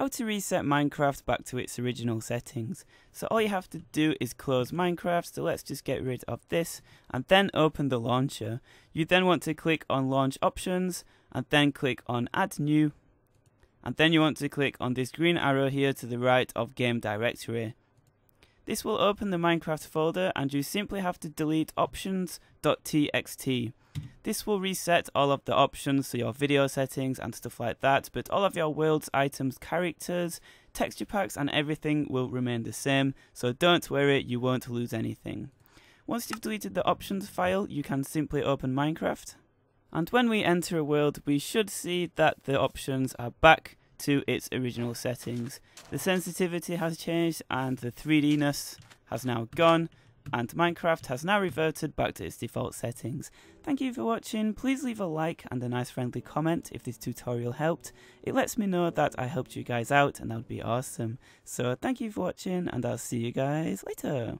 how to reset Minecraft back to its original settings. So all you have to do is close Minecraft, so let's just get rid of this, and then open the launcher. You then want to click on Launch Options, and then click on Add New, and then you want to click on this green arrow here to the right of Game Directory. This will open the Minecraft folder and you simply have to delete options.txt. This will reset all of the options, so your video settings and stuff like that, but all of your worlds, items, characters, texture packs and everything will remain the same, so don't worry, you won't lose anything. Once you've deleted the options file, you can simply open Minecraft. And when we enter a world, we should see that the options are back to its original settings. The sensitivity has changed and the 3D-ness has now gone and Minecraft has now reverted back to its default settings. Thank you for watching, please leave a like and a nice friendly comment if this tutorial helped. It lets me know that I helped you guys out and that would be awesome. So thank you for watching and I'll see you guys later.